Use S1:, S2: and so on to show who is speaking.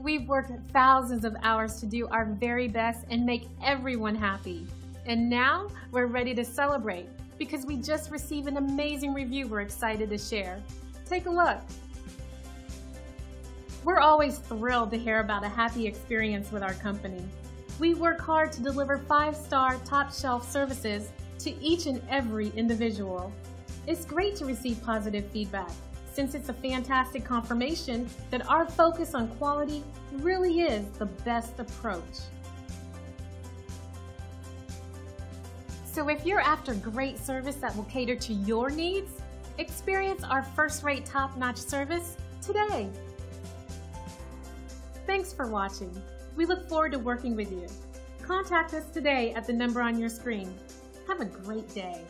S1: We've worked thousands of hours to do our very best and make everyone happy. And now we're ready to celebrate because we just received an amazing review we're excited to share. Take a look. We're always thrilled to hear about a happy experience with our company. We work hard to deliver five-star top shelf services to each and every individual. It's great to receive positive feedback since it's a fantastic confirmation that our focus on quality really is the best approach. So if you're after great service that will cater to your needs, experience our first-rate top-notch service today. Thanks for watching. We look forward to working with you. Contact us today at the number on your screen. Have a great day.